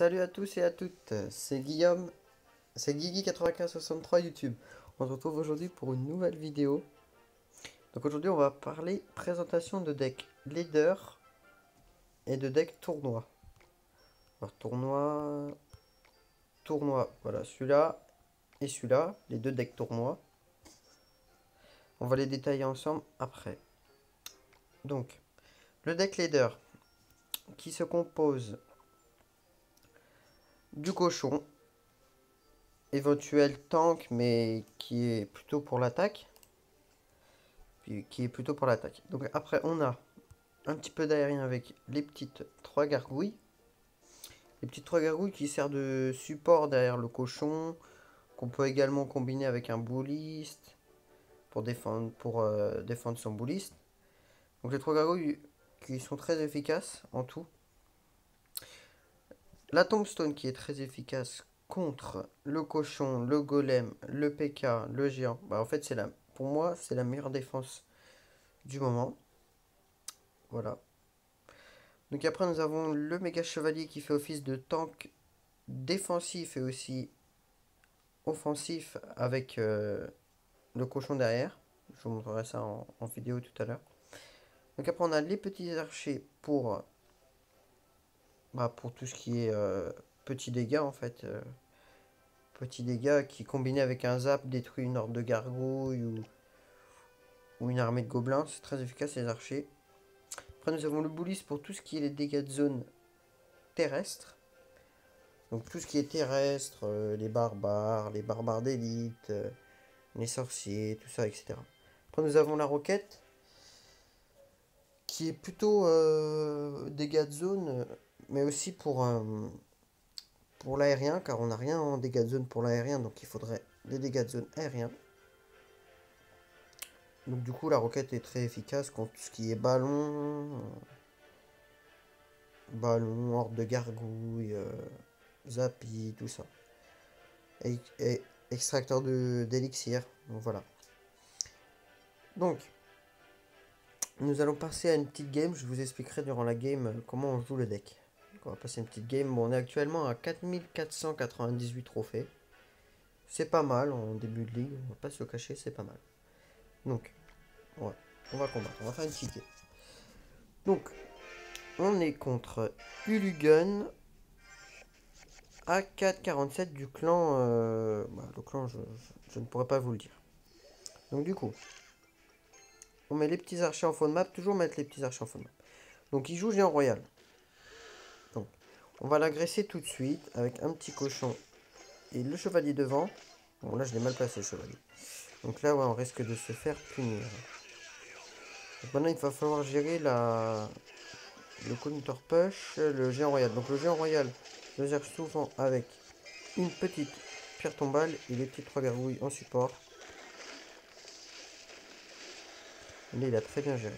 Salut à tous et à toutes, c'est Guillaume, c'est Guigui9563 YouTube. On se retrouve aujourd'hui pour une nouvelle vidéo. Donc aujourd'hui on va parler présentation de deck leader et de deck tournoi. Alors tournoi, tournoi, voilà celui-là et celui-là, les deux decks tournoi. On va les détailler ensemble après. Donc, le deck leader qui se compose du cochon, éventuel tank, mais qui est plutôt pour l'attaque. Qui est plutôt pour l'attaque. Donc après, on a un petit peu d'aérien avec les petites trois gargouilles. Les petites trois gargouilles qui servent de support derrière le cochon, qu'on peut également combiner avec un bouliste pour défendre, pour, euh, défendre son bouliste. Donc les trois gargouilles qui sont très efficaces en tout. La tombstone qui est très efficace contre le cochon, le golem, le PK, le géant. Bah, en fait, c'est la, pour moi, c'est la meilleure défense du moment. Voilà. Donc après, nous avons le méga chevalier qui fait office de tank défensif et aussi offensif avec euh, le cochon derrière. Je vous montrerai ça en, vidéo tout à l'heure. Donc après, on a les petits archers pour bah, pour tout ce qui est euh, petits dégâts en fait. Euh, petits dégâts qui combinés avec un zap détruit une horde de gargouilles ou, ou une armée de gobelins. C'est très efficace les archers. Après nous avons le boulis pour tout ce qui est les dégâts de zone terrestre. Donc tout ce qui est terrestre, euh, les barbares, les barbares d'élite, les sorciers, tout ça, etc. Après nous avons la roquette qui est plutôt dégâts de zone mais aussi pour, euh, pour l'aérien, car on n'a rien en dégâts de zone pour l'aérien, donc il faudrait des dégâts de zone aériens. Donc du coup, la roquette est très efficace contre tout ce qui est ballon, euh, ballon, horde de gargouilles, euh, tout ça. Et, extracteur d'élixir, donc voilà. Donc, nous allons passer à une petite game, je vous expliquerai durant la game comment on joue le deck. On va passer une petite game. Bon, on est actuellement à 4498 trophées. C'est pas mal en début de ligue. On va pas se cacher, c'est pas mal. Donc, ouais, on va combattre. On va faire une petite game. Donc, on est contre Ulugun A447 du clan. Euh, bah, le clan, je, je, ne pourrais pas vous le dire. Donc, du coup, on met les petits archers en fond de map. Toujours mettre les petits archers en fond de map. Donc, il joue géant royal. On va l'agresser tout de suite avec un petit cochon et le chevalier devant. Bon, là, je l'ai mal placé, le chevalier. Donc là, ouais, on risque de se faire punir. maintenant, il va falloir gérer la... le counter push, le géant royal. Donc le géant royal, je le gère souvent avec une petite pierre tombale et les petites trois gargouilles en support. Là, il a très bien géré.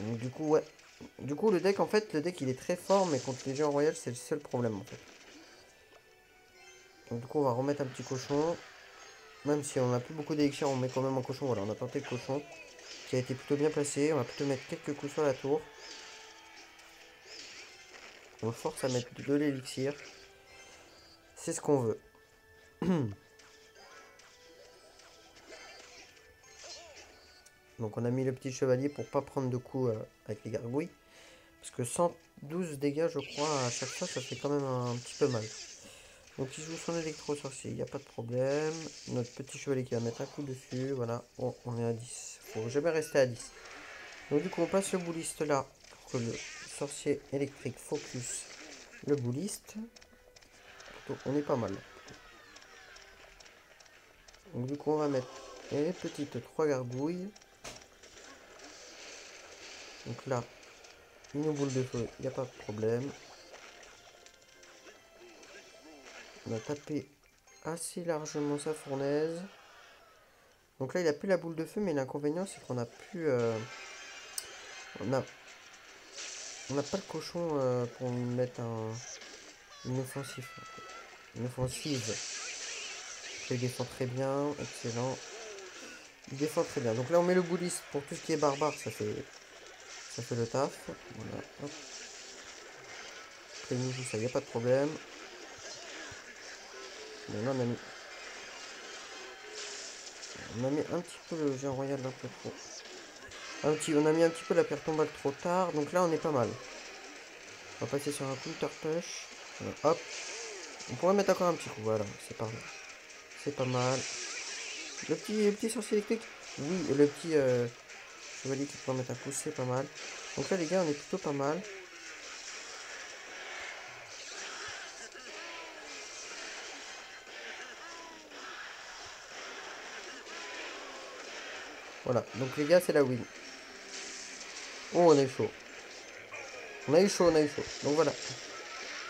Donc du coup, ouais, du coup, le deck, en fait, le deck, il est très fort, mais contre les géants royales, c'est le seul problème, en fait. Donc, du coup, on va remettre un petit cochon. Même si on n'a plus beaucoup d'élixirs, on met quand même un cochon. Voilà, on a tenté le cochon, qui a été plutôt bien placé. On va plutôt mettre quelques coups sur la tour. On force à mettre de l'élixir. C'est ce qu'on veut. Donc on a mis le petit chevalier pour pas prendre de coups euh, avec les gargouilles. Parce que 112 dégâts, je crois, à chaque fois, ça fait quand même un, petit peu mal. Donc il joue son électro-sorcier, il n'y a pas de problème. Notre petit chevalier qui va mettre un coup dessus, voilà. On est à 10. Faut jamais rester à 10. Donc du coup, on passe le bouliste là, pour que le sorcier électrique focus le bouliste. On est pas mal. Donc du coup, on va mettre les petites trois gargouilles. Donc là, une boule de feu, il n'y a pas de problème. On a tapé assez largement sa fournaise. Donc là, il a plus la boule de feu, mais l'inconvénient, c'est qu'on a plus... Euh, on a... On n'a pas le cochon euh, pour mettre un... Une offensive. Une offensive. Il défend très bien, excellent. Il défend très bien. Donc là, on met le bouliste pour tout ce qui est barbare, ça fait ça fait le taf. Voilà. il nous ça, il n'y a pas de problème. Mais on a mis... On a mis un petit peu le géant royal un peu trop. Un petit, on a mis un petit peu la pierre tombale trop tard, donc là on est pas mal. On va passer sur un counter push. hop. On pourrait mettre encore un petit coup, voilà, c'est pas mal. C'est pas mal. Le petit, le petit sorcier électrique, oui, le petit euh, chevalier qui peut mettre coup, c'est pas mal. Donc là les gars, on est plutôt pas mal. Voilà, donc les gars, c'est la win. Oh, on est chaud. On a eu chaud, on a eu chaud. Donc voilà.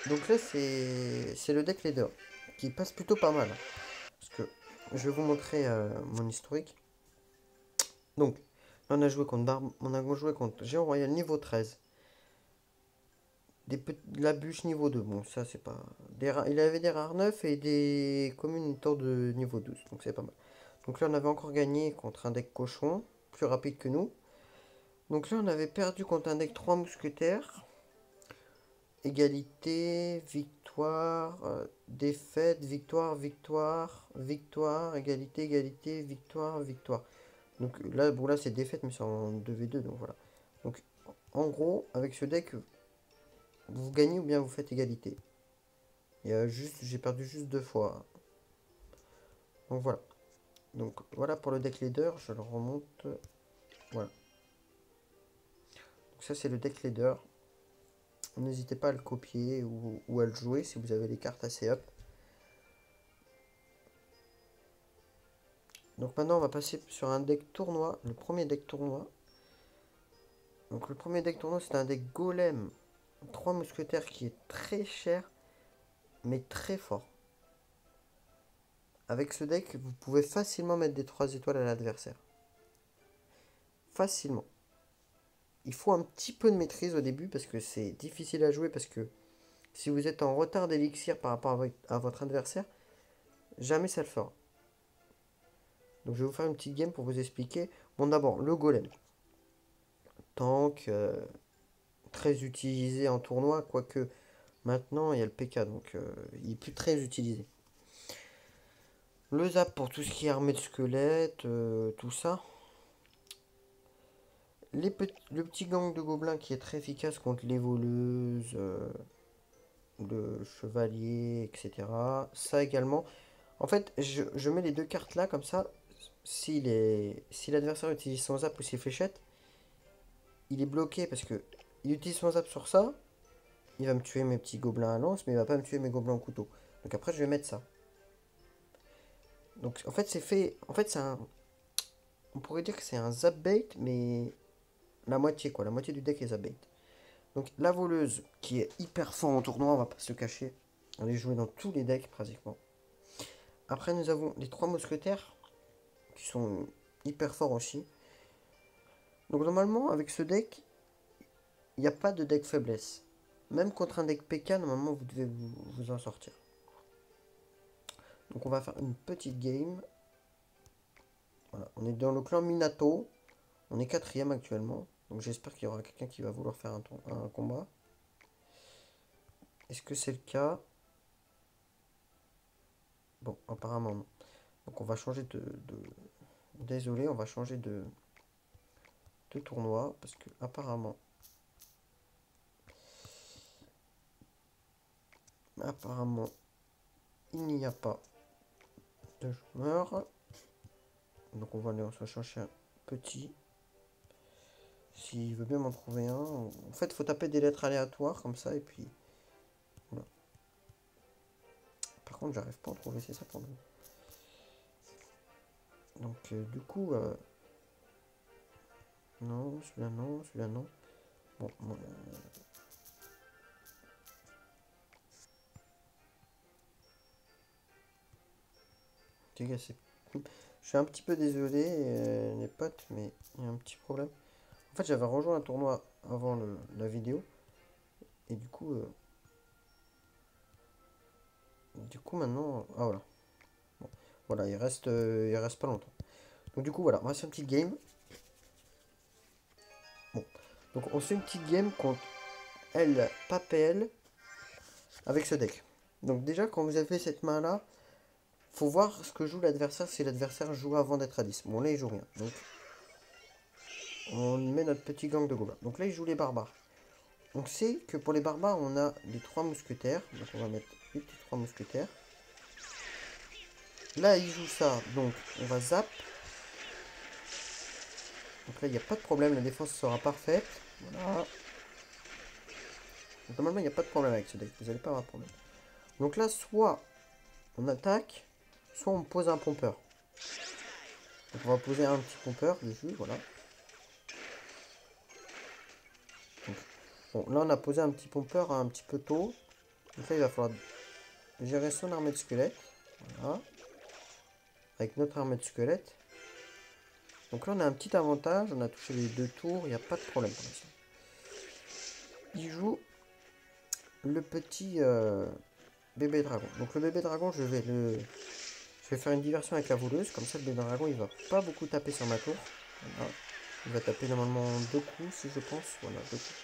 Donc là, c'est le deck leader qui passe plutôt pas mal. Parce que je vais vous montrer euh, mon historique. Donc, on a joué contre on a joué contre Géant Royal niveau 13. Des de la bûche niveau 2. Bon, ça c'est pas. Il avait des rares 9 et des communes tour de niveau 12. Donc c'est pas mal. Donc là, on avait encore gagné contre un deck cochon, plus rapide que nous. Donc là, on avait perdu contre un deck 3 mousquetaires. Égalité, victoire, euh, défaite, victoire, victoire, victoire, égalité, égalité, victoire, victoire. Donc là, c'est défaite, mais c'est en 2v2, donc voilà. Donc en gros, avec ce deck, vous gagnez ou bien vous faites égalité. Y juste, j'ai perdu juste deux fois. Donc voilà. Donc voilà pour le deck leader, je le remonte. Voilà. Donc ça c'est le deck leader. N'hésitez pas à le copier ou, à le jouer si vous avez les cartes assez up. Donc maintenant on va passer sur un deck tournoi, le premier deck tournoi. Donc le premier deck tournoi c'est un deck golem, 3 mousquetaires qui est très cher mais très fort. Avec ce deck, vous pouvez facilement mettre des 3 étoiles à l'adversaire. Facilement. Il faut un petit peu de maîtrise au début parce que c'est difficile à jouer parce que si vous êtes en retard d'élixir par rapport à votre adversaire, jamais ça le fera. Donc je vais vous faire une petite game pour vous expliquer. Bon d'abord, le golem. Tank, euh, très utilisé en tournoi, quoique maintenant il y a le PK, donc euh, il est plus très utilisé. Le zap pour tout ce qui est armée de squelettes, euh, tout ça. Le petit gang de gobelins qui est très efficace contre les voleuses, le chevalier, etc. Ça également. En fait, je, mets les deux cartes là, comme ça. Si l'adversaire utilise son zap ou ses fléchettes, il est bloqué parce que il utilise son zap sur ça. Il va me tuer mes petits gobelins à lance, mais il va pas me tuer mes gobelins au couteau. Donc après, je vais mettre ça. Donc en fait c'est fait. En fait c'est un. On pourrait dire que c'est un zap bait, mais la moitié quoi. La moitié du deck est zap bait. Donc la voleuse qui est hyper fort en tournoi, on va pas se cacher. On est joué dans tous les decks pratiquement. Après nous avons les trois mousquetaires sont hyper forts aussi. Donc normalement avec ce deck, il n'y a pas de deck faiblesse. Même contre un deck PK, normalement vous devez vous en sortir. Donc on va faire une petite game. Voilà, on est dans le clan Minato. On est quatrième actuellement. Donc j'espère qu'il y aura quelqu'un qui va vouloir faire un, un combat. Est-ce que c'est le cas? Bon, apparemment non. Donc on va changer de, Désolé, on va changer de, de tournoi. Parce que apparemment... Apparemment, il n'y a pas de joueurs. Donc on va aller se chercher un petit. S'il veut bien m'en trouver un. En fait, faut taper des lettres aléatoires comme ça et puis. Par contre, j'arrive pas à en trouver, c'est ça pour nous. Donc euh, du coup. Euh, non, celui-là non, celui-là non. Bon, euh, Je suis un petit peu désolé, les potes, mais il y a un petit problème. En fait, j'avais rejoint un tournoi avant la vidéo. Et du coup... Du coup, maintenant... Ah, voilà. Voilà, il reste, euh, il reste pas longtemps. Donc du coup, voilà, on va faire une petite game. Bon. Donc on fait une petite game contre elle, Papel, avec ce deck. Donc déjà, quand vous avez cette main-là, faut voir ce que joue l'adversaire si l'adversaire joue avant d'être à 10. Bon, là, il joue rien. Donc, on met notre petit gang de gobelins. Donc là, il joue les barbares. On sait que pour les barbares, on a les trois mousquetaires. Donc on va mettre les petits trois mousquetaires. Là, il joue ça. Donc, on va zap. Donc là, il n'y a pas de problème. La défense sera parfaite. Voilà. normalement, il n'y a pas de problème avec ce deck. Vous n'allez pas avoir de problème. Donc là, soit on attaque, soit on pose un pompeur. Donc on va poser un petit pompeur dessus, voilà. bon, là on a posé un petit pompeur un petit peu tôt. Donc là il va falloir gérer son armée de squelette. Voilà. Avec notre armée de squelette. Donc là on a un petit avantage, on a touché les deux tours, il n'y a pas de problème pour. Il joue le petit euh, bébé dragon. Donc le bébé dragon je vais le je vais faire une diversion avec la voleuse, comme ça le bébé dragon il va pas beaucoup taper sur ma tour. Il va taper normalement deux coups si je pense. Voilà, deux coups.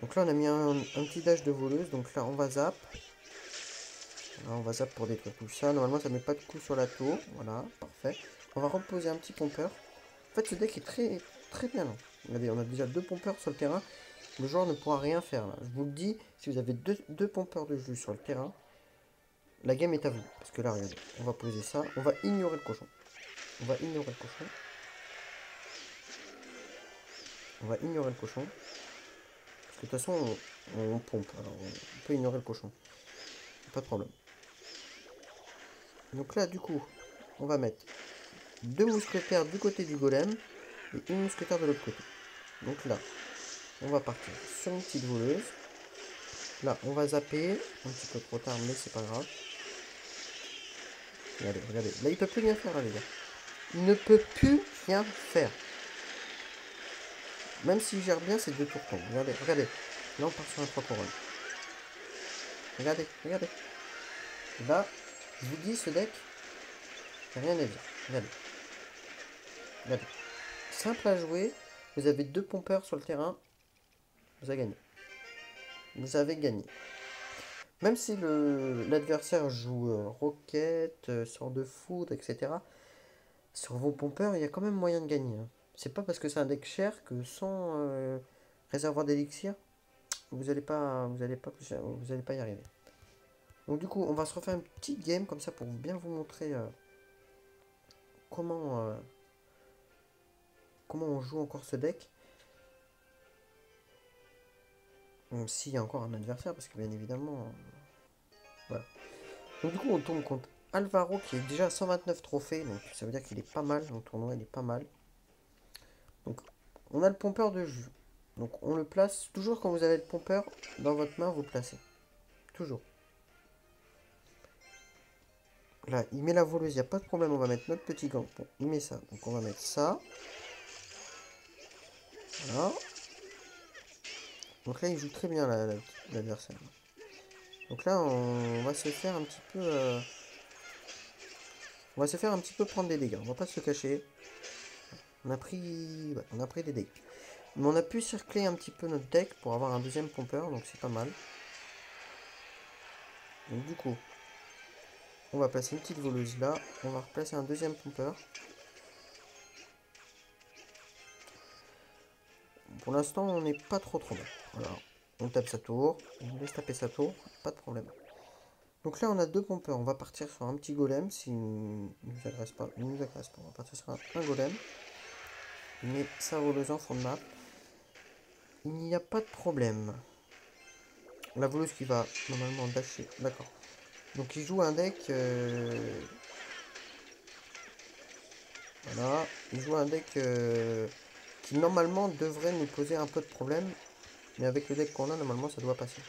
Donc là on a mis un, petit dash de voleuse, donc là on va zap. On va zap pour détruire tout ça. Normalement ça met pas de coup sur la tour. Voilà, parfait. On va reposer un petit pompeur. En fait ce deck est très très bien Regardez, on a déjà deux pompeurs sur le terrain. Le joueur ne pourra rien faire là. Je vous le dis, si vous avez deux, pompeurs de jus sur le terrain, la game est à vous. Parce que là, regardez, on va poser ça. On va ignorer le cochon. On va ignorer le cochon. On va ignorer le cochon. Parce que de toute façon, on, pompe. On peut ignorer le cochon. Pas de problème. Donc là, du coup, on va mettre deux mousquetaires du côté du golem et une mousquetaire de l'autre côté. Donc là, on va partir sur une petite voleuse. Là, on va zapper. Un petit peu trop tard, mais c'est pas grave. Regardez, regardez. Là, il peut plus rien faire, là, les gars. Il ne peut plus rien faire. Même s'il gère bien ses deux tours Regardez, regardez. Là, on part sur un 3 couronnes. Regardez, regardez. Là, je vous dis, ce deck, rien à dire. Regardez. Regardez. Simple à jouer. Vous avez deux pompeurs sur le terrain. Vous avez gagné. Vous avez gagné. Même si l'adversaire joue euh, roquette, euh, sort de foudre, etc. Sur vos pompeurs, il y a quand même moyen de gagner. Hein. C'est pas parce que c'est un deck cher que sans euh, réservoir d'élixir, vous n'allez pas, pas, vous pas y arriver. Donc du coup, on va se refaire une petite game comme ça pour bien vous montrer comment comment on joue encore ce deck. S'il y a encore un adversaire, parce que bien évidemment... Euh. Donc du coup, on tombe contre Alvaro, qui est déjà à 129 trophées, donc ça veut dire qu'il est pas mal, dans le tournoi, il est pas mal. Donc, on a le pompeur de jus. Donc, on le place, toujours quand vous avez le pompeur dans votre main, vous le placez. Toujours. Là, il met la voleuse, il n'y a pas de problème, on va mettre notre petit gant. Bon, il met ça, donc on va mettre ça. Voilà. Donc là, il joue très bien l'adversaire. Donc là, on va se faire un petit peu... Euh, on va se faire un petit peu prendre des dégâts. On va pas se cacher. On a pris... on a pris des dégâts. Mais on a pu circler un petit peu notre deck pour avoir un deuxième pompeur. Donc c'est pas mal. Donc du coup, on va placer une petite voleuse là. On va replacer un deuxième pompeur. Pour l'instant, on n'est pas trop trop mal. Voilà. On tape sa tour. On laisse taper sa tour. Pas de problème. Donc là, on a deux pompeurs. On va partir sur un petit golem. S'il ne nous agresse pas. Il nous agresse pas. On va partir sur un, golem. Mais ça voleuse en fond de map. Il n'y a pas de problème. La voleuse qui va normalement dasher. D'accord. Donc il joue un deck... Euh, voilà. Il joue un deck... Euh, qui normalement devrait nous poser un peu de problème. Mais avec le deck qu'on a, normalement, ça doit passer.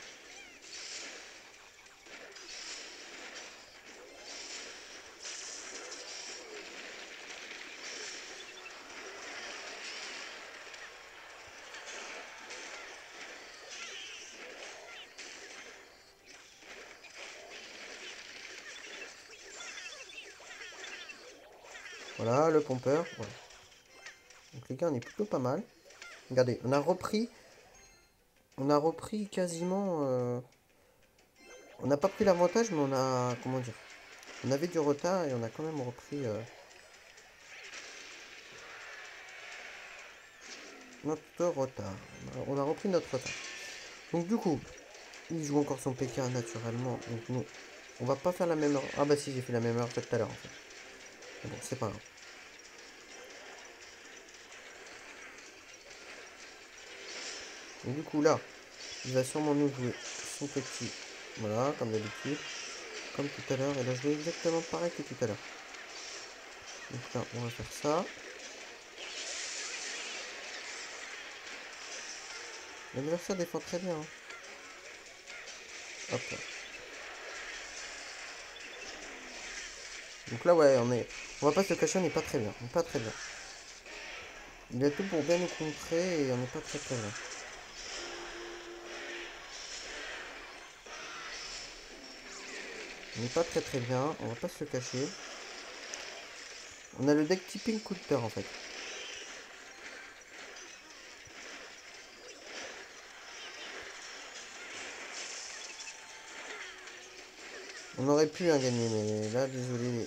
Voilà, le pompeur. Donc les gars, on est plutôt pas mal. Regardez, on a repris... On a repris quasiment... Euh, On n'a pas pris l'avantage, mais on a... Comment dire On avait du retard et on a quand même repris... Euh, notre retard. On a repris notre retard. Donc du coup, il joue encore son PK naturellement. Donc nous, on va pas faire la même heure. Ah bah si, j'ai fait la même heure que tout à l'heure en fait. bon, c'est pas grave. Du coup là, il va sûrement nous jouer son petit. Voilà, comme d'habitude. Comme tout à l'heure. Et là, je vais exactement pareil que tout à l'heure. Donc là, on va faire ça. L'adversaire défend très bien. Hein. Hop Donc là, ouais, on est... On va pas se cacher, on n'est pas très bien. On n'est pas très bien. Il a tout pour bien nous contrer et on n'est pas très très bien. On n'est pas très très bien, on va pas se cacher. On a le deck tipping counter en fait. On aurait pu hein, gagner, mais là, désolé.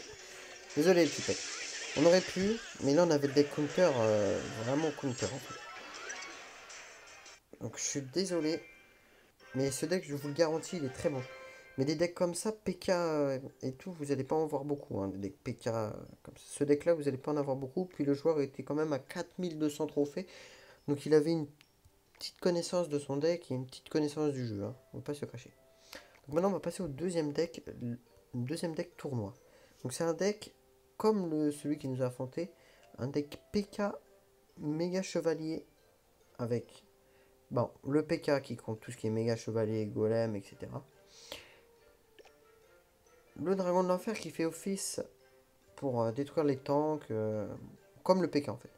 Désolé, les petits On aurait pu, mais là, on avait des counters, euh, vraiment counter, en fait. Donc, je suis désolé. Mais ce deck, je vous le garantis, il est très bon. Mais des decks comme ça, PK euh, et tout, vous n'allez pas en voir beaucoup. Hein, des decks PK euh, comme ça. Ce deck-là, vous n'allez pas en avoir beaucoup. Puis le joueur était quand même à 4200 trophées. Donc, il avait une petite connaissance de son deck et une petite connaissance du jeu. Hein. On va pas se cacher maintenant, on va passer au deuxième deck, deuxième deck tournoi. Donc c'est un deck comme le, celui qui nous a affronté, un deck PK méga chevalier avec bon, le PK qui compte tout ce qui est méga chevalier, golem, etc. Le dragon de l'enfer qui fait office pour euh, détruire les tanks, euh, comme le PK en fait.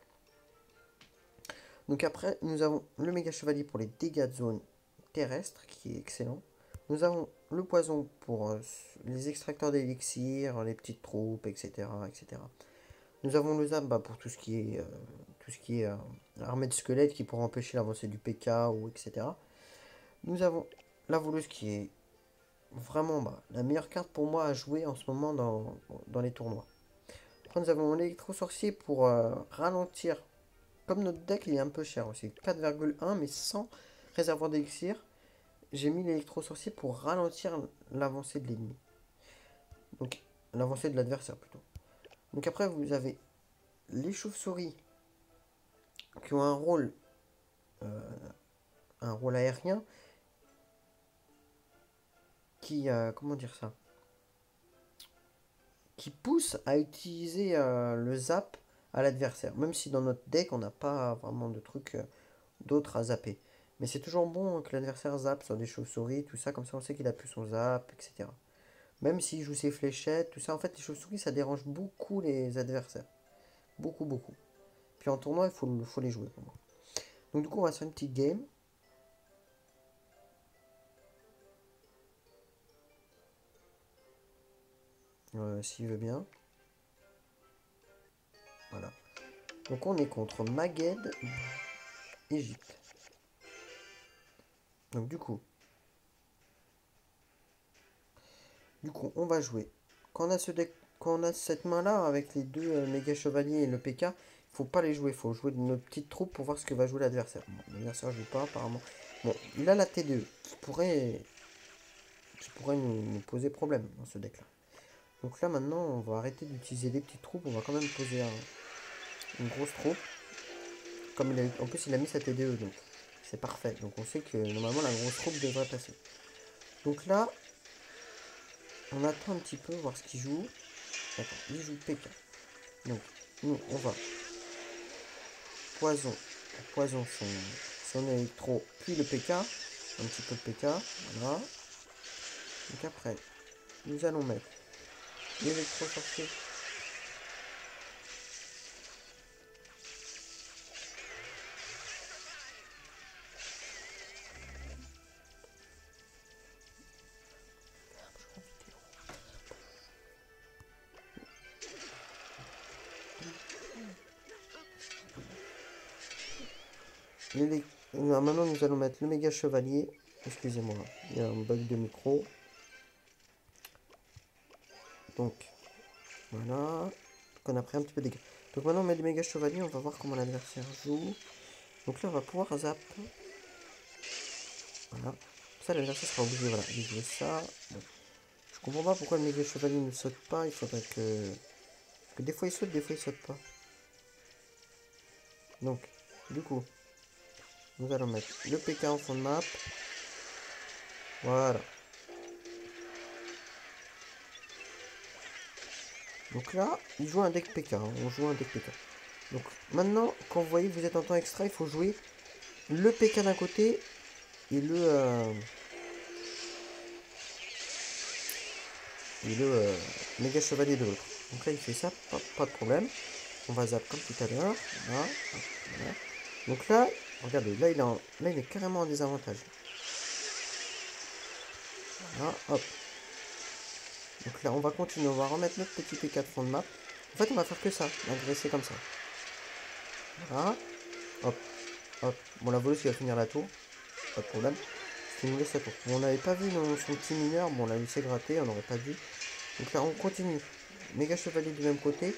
Donc après, nous avons le méga chevalier pour les dégâts de zone terrestre, qui est excellent. Nous avons le poison pour euh, les extracteurs d'élixir, les petites troupes, etc., etc. Nous avons le zap bah, pour tout ce qui est, tout ce qui est armée de squelettes qui pourra empêcher l'avancée du PK, ou etc. Nous avons la voleuse qui est vraiment bah, la meilleure carte pour moi à jouer en ce moment dans, dans les tournois. Après, nous avons l'électro-sorcier pour ralentir. Comme notre deck, il est un peu cher aussi. 4,1 mais sans réservoir d'élixir j'ai mis l'électro-sorcier pour ralentir l'avancée de l'ennemi. Donc, l'avancée de l'adversaire plutôt. Donc après, vous avez les chauves-souris qui ont un rôle, euh, un rôle aérien qui, euh, comment dire ça, qui pousse à utiliser euh, le zap à l'adversaire. Même si dans notre deck, on n'a pas vraiment de trucs d'autres à zapper. Mais c'est toujours bon que l'adversaire zappe sur des chauves-souris, tout ça, comme ça on sait qu'il a plus son zap, etc. Même s'il joue ses fléchettes, tout ça, en fait les chauves-souris ça dérange beaucoup les adversaires. Beaucoup, beaucoup. Puis en tournoi, il faut, faut les jouer pour moi. Donc du coup on va faire une petite game. Euh, s'il veut bien. Voilà. Donc on est contre Maged, Égypte. Donc du coup, du coup, on va jouer. Quand on a ce deck, quand on a cette main là avec les deux euh, méga chevaliers et le PK, faut pas les jouer. Faut jouer de nos petites troupes pour voir ce que va jouer l'adversaire. l'adversaire joue pas apparemment. Bon, il a la T2 qui pourrait, qui pourrait nous, poser problème dans ce deck là. Donc là maintenant, on va arrêter d'utiliser des petites troupes. On va quand même poser une grosse troupe. Comme en plus il a mis sa T2 donc c'est parfait. Donc on sait que normalement la grosse troupe devrait passer. Donc là, on attend un petit peu, voir ce qu'il joue. D'accord, il joue PK. Donc, nous, on va poison, poison son, son électro, puis le PK. Un petit peu de PK, voilà. Donc après, nous allons mettre sorcier maintenant, nous allons mettre le méga chevalier. Excusez-moi, il y a un bug de micro. Donc, voilà. Donc on a pris un petit peu de dégâts. Donc maintenant on met les méga chevaliers, on va voir comment l'adversaire joue. Donc là on va pouvoir zap. Voilà. Ça l'adversaire sera obligé voilà, de jouer ça. Je comprends pas pourquoi le méga chevalier ne saute pas. Il faudrait que... Parce que des fois il saute, des fois il saute pas. Donc, du coup, nous allons mettre le PK en fond de map. Voilà. Donc là, il joue un deck PK. Hein. On joue un deck PK. Donc maintenant, quand vous voyez que vous êtes en temps extra, il faut jouer le PK d'un côté et le... Euh, et le euh, méga chevalier de l'autre. Donc là, il fait ça, pas, de problème. On va zap comme tout à l'heure. Donc là, regardez, est là, il est carrément en désavantage. Voilà, hop. Donc là, on va continuer. On va remettre notre petit PK de fond de map. En fait, on va faire que ça. Agresser comme ça. Voilà. Hop. Hop. Bon, la voleuse, il va finir la tour. Pas de problème. C'est une laisse tour. Bon, on n'avait pas vu son petit mineur. Bon, on l'a laissé gratter. On n'aurait pas dû. Donc là, on continue. Méga chevalier du même côté.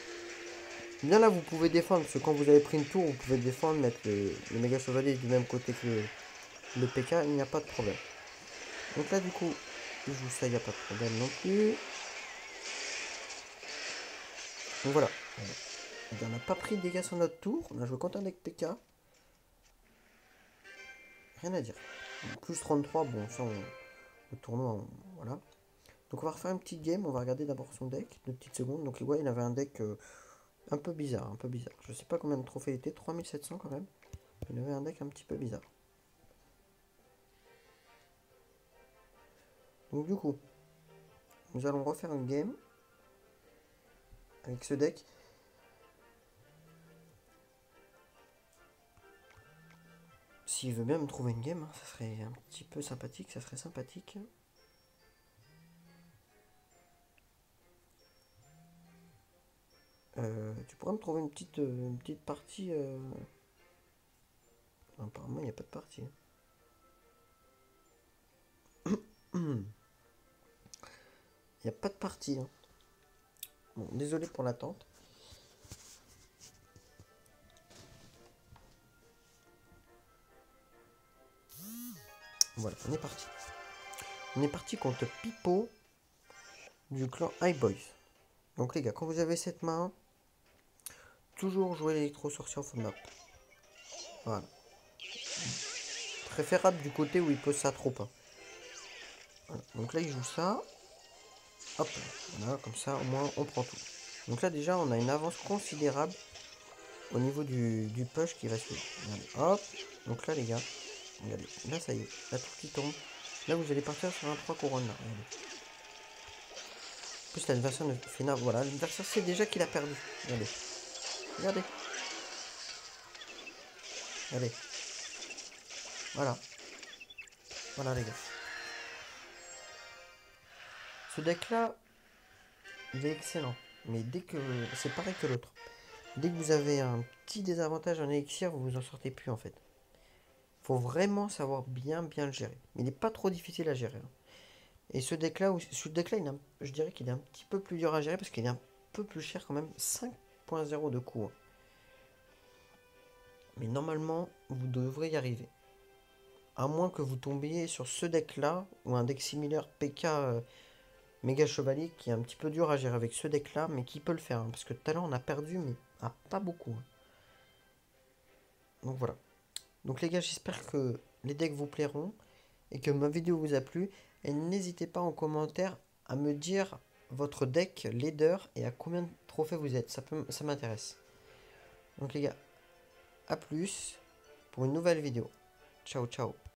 Bien là, vous pouvez défendre. Parce que quand vous avez pris une tour, vous pouvez défendre. Mettre le, méga chevalier du même côté que le, le PK. Il n'y a pas de problème. Donc là, du coup, je joue ça, il n'y a pas de problème non plus. Donc voilà. On n'a pas pris de dégâts sur notre tour. On a joué contre un deck PK. Rien à dire. Plus 33, bon, ça, le tournoi, voilà. Donc on va refaire un petit game. On va regarder d'abord son deck, deux petites secondes. Donc voit il avait un deck euh, un peu bizarre, un peu bizarre. Je sais pas combien de trophées il était, 3700 quand même. Il avait un deck un petit peu bizarre. Donc du coup, nous allons refaire une game avec ce deck. S'il veut bien me trouver une game, hein, ça serait un petit peu sympathique, ça serait sympathique. Euh, tu pourrais me trouver une petite, euh, une petite partie. Euh, apparemment, il n'y a pas de partie. Il n'y a pas de partie. Hein. Bon, désolé pour l'attente. Voilà, on est parti. On est parti contre Pipo du clan High Boys. Donc les gars, quand vous avez cette main, toujours jouer l'électro-sorcier en map. Voilà. Préférable du côté où il pose ça trop pas. Donc là il joue ça. Hop, voilà, comme ça au moins on prend tout. Donc là déjà on a une avance considérable au niveau du, push qui va suivre. hop, donc là les gars, regardez, là ça y est, la tour qui tombe. Là vous allez partir sur un 3 couronnes là. En plus l'adversaire ne fait voilà, l'adversaire sait déjà qu'il a perdu. Regardez. Regardez. Regardez. Voilà. Voilà les gars. Ce deck là, il est excellent. Mais dès que. C'est pareil que l'autre. Dès que vous avez un petit désavantage en élixir, vous vous en sortez plus en fait. Faut vraiment savoir bien bien le gérer. Mais il n'est pas trop difficile à gérer. Hein. Et ce deck là, ce deck là, je dirais qu'il est un petit peu plus dur à gérer parce qu'il est un peu plus cher quand même. 5.0 de coût. Hein. Mais normalement, vous devrez y arriver. À moins que vous tombiez sur ce deck là, ou un deck similaire PK méga chevalier qui est un petit peu dur à gérer avec ce deck là, mais qui peut le faire. Hein, parce que tout à l'heure on a perdu, mais ah, pas beaucoup. Hein. Donc voilà. Donc les gars, j'espère que les decks vous plairont et que ma vidéo vous a plu. Et n'hésitez pas en commentaire à me dire votre deck leader et à combien de trophées vous êtes. Ça, ça m'intéresse. Donc les gars, à plus pour une nouvelle vidéo. Ciao, ciao.